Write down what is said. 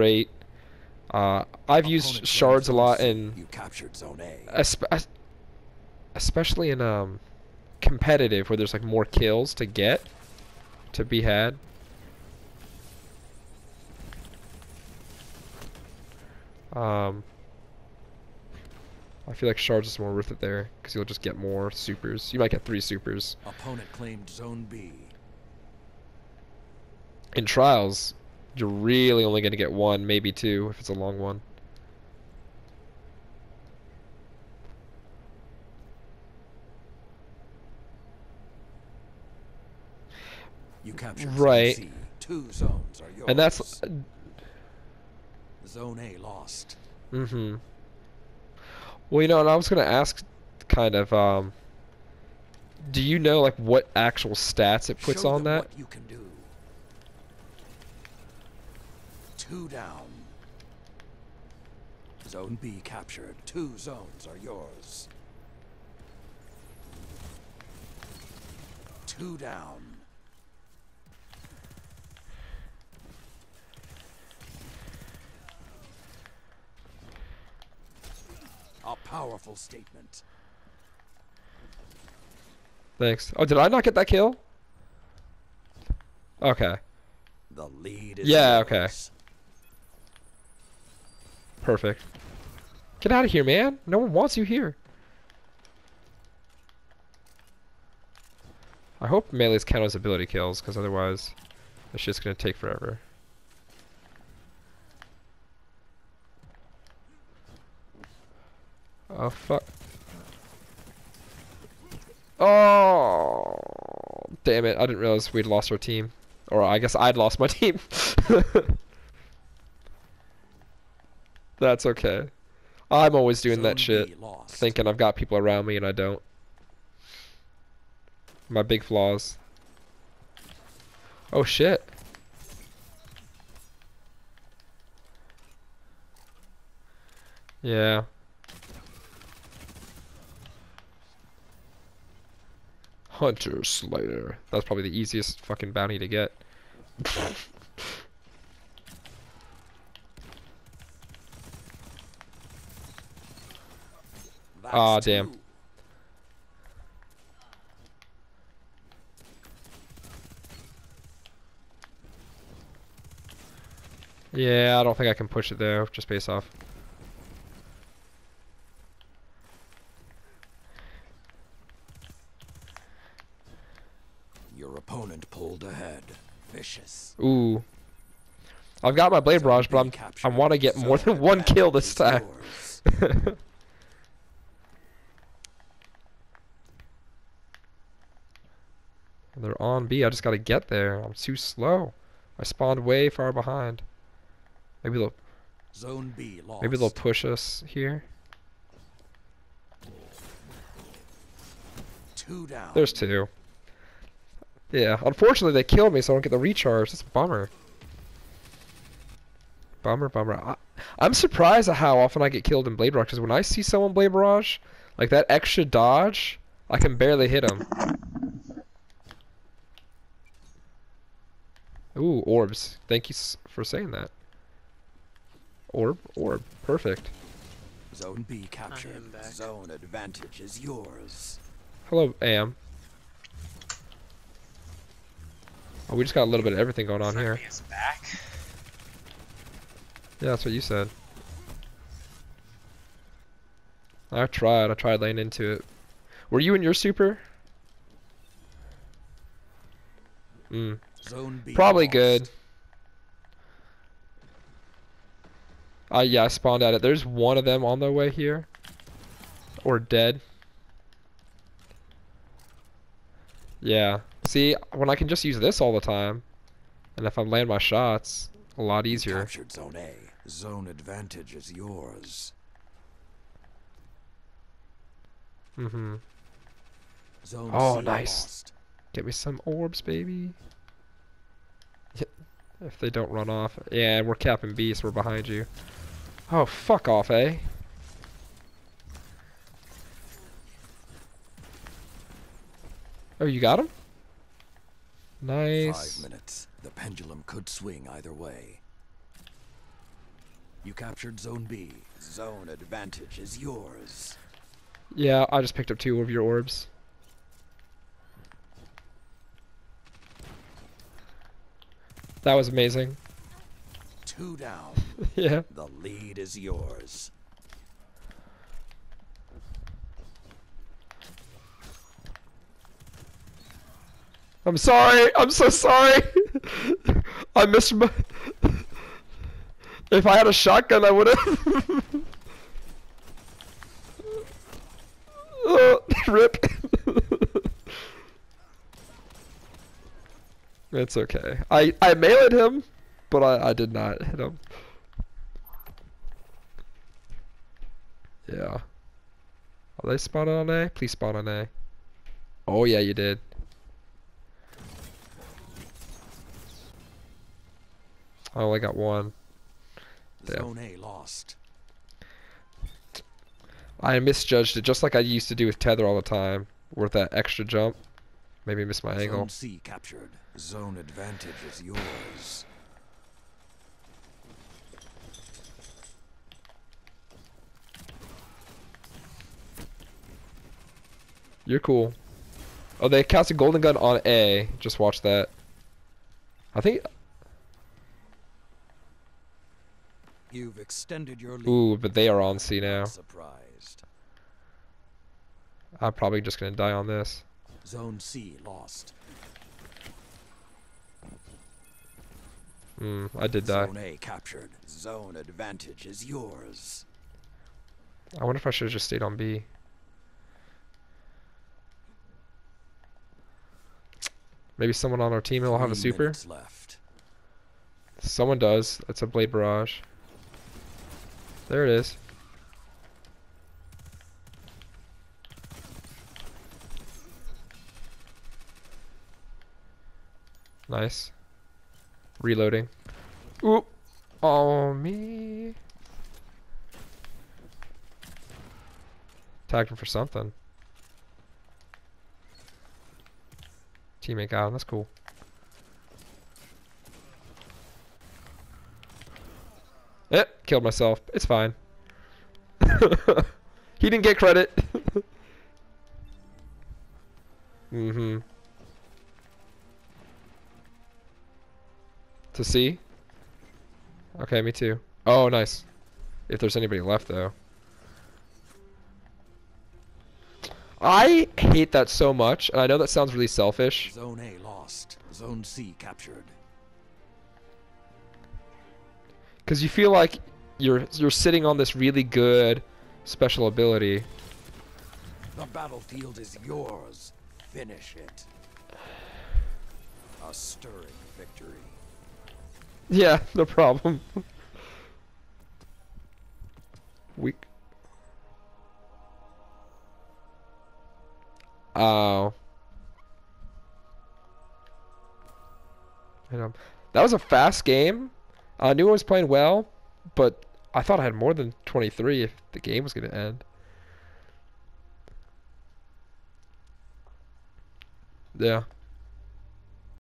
great. Uh, I've used shards a lot in, You captured Zone A. especially in um, competitive where there's like more kills to get, to be had. Um, I feel like shards is more worth it there because you'll just get more supers. You might get three supers. Opponent claimed Zone B. In trials, you're really only going to get one, maybe two if it's a long one. You captured Right. C. Two zones are yours. And that's Zone A lost. Mm-hmm. Well, you know, and I was gonna ask, kind of, um, do you know like what actual stats it puts Show on that? What you can do. Two down. Zone B captured. Two zones are yours. Two down. A powerful statement. Thanks. Oh, did I not get that kill? Okay, The lead is Yeah, okay. Perfect. Get out of here, man. No one wants you here. I hope melees count as ability kills, because otherwise, it's just gonna take forever. Oh fuck. Oh, damn it! I didn't realize we'd lost our team, or I guess I'd lost my team. That's okay. I'm always doing Zone that shit, thinking I've got people around me and I don't. My big flaws. Oh shit. Yeah. Hunter Slayer. That's probably the easiest fucking bounty to get. That's Aw, damn. Yeah, I don't think I can push it there, just based off. Your opponent pulled ahead. Vicious. Ooh. I've got my blade Zone barrage, but I'm, I want to get more than one kill this time. They're on B. I just gotta get there. I'm too slow. I spawned way far behind. Maybe they'll Zone B lost. maybe they'll push us here. Two down. There's two. Yeah, unfortunately they killed me, so I don't get the recharge. That's a bummer. Bummer, bummer. I, I'm surprised at how often I get killed in Blade Barrage, because when I see someone Blade Barrage, like that extra dodge, I can barely hit him. Ooh, orbs. Thank you for saying that. Orb, orb. Perfect. Zone B captured. Zone advantage is yours. Hello, Am. Oh, we just got a little bit of everything going on here. Friendly is back. Yeah, that's what you said. I tried. I tried laying into it. Were you in your super? Mm. Zone B Probably lost. good. Uh, yeah, I spawned at it. There's one of them on their way here. Or dead. Yeah. See, when I can just use this all the time, and if I land my shots, a lot easier. Captured Zone A. Zone advantage is yours. Mm-hmm. Zone Oh, C nice. lost. Get me some orbs, baby. If they don't run off. Yeah, we're capping B, so we're behind you. Oh, fuck off, eh? Oh, you got him? Nice. Five minutes. The pendulum could swing either way. You captured Zone B. Zone advantage is yours. Yeah, I just picked up two of your orbs. That was amazing. Two down. yeah. The lead is yours. I'm sorry. I'm so sorry. I missed my. if I had a shotgun, I would have. Uh, rip. It's okay. I I meleeed him, but I I did not hit him. Yeah. Are they spawning on A? Please spawn on A. Oh yeah, you did. I only got one. Damn. Zone A lost. I misjudged it just like I used to do with Tether all the time. With that extra jump. Maybe miss my angle. Zone C captured. Zone advantage is yours. You're cool. Oh, they cast a golden gun on A. Just watch that. I think. You've extended your lead. Ooh, but they are on C now. Surprised. I'm probably just gonna die on this. Zone C lost. Hmm, I did die. Zone A captured. Zone advantage is yours. I wonder if I should have just stayed on B. Maybe someone on our team will have a super. left. Someone does. It's a blade barrage. There it is. Nice. Reloading. Oop. Oh me. Tagged him for something. Teammate got him. That's cool. Eh, killed myself. It's fine. he didn't get credit. mm-hmm. To see? Okay, me too. Oh, nice. If there's anybody left, though. I hate that so much, and I know that sounds really selfish. Zone A lost. Zone C captured. Because you feel like you're you're sitting on this really good special ability. The battlefield is yours. Finish it. A stirring victory. Yeah, no problem. Weak. Oh. That was a fast game. I knew I was playing well, but I thought I had more than 23 if the game was going to end. Yeah.